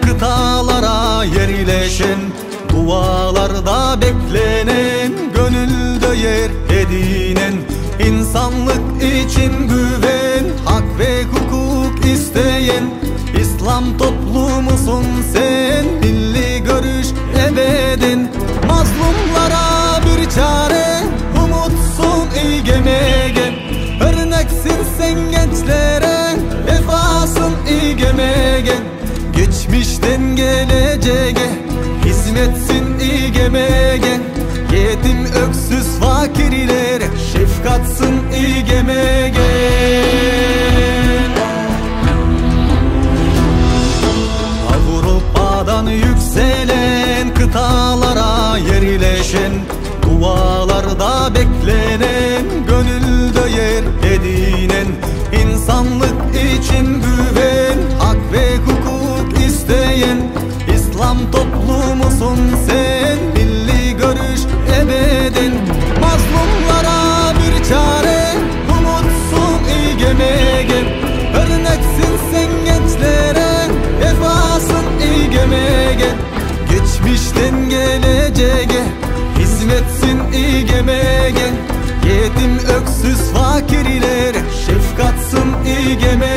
kıtalara yerleşen Dualarda beklenen Gönülde yer edinen insanlık için güven Hak ve hukuk isteyen. İslam toplumusun sen Milli görüş ebeden Geçmişten geleceğe Hizmetsin egemegen Yetim öksüz fakirlere Şefkatsın egemegen Avrupa'dan yükselen kıtalara yerleşen Dualarda beklenen egemegen Geçmişten geleceğe Hizmetsin egemegen Yetim öksüz fakirlere Şefkatsın egemegen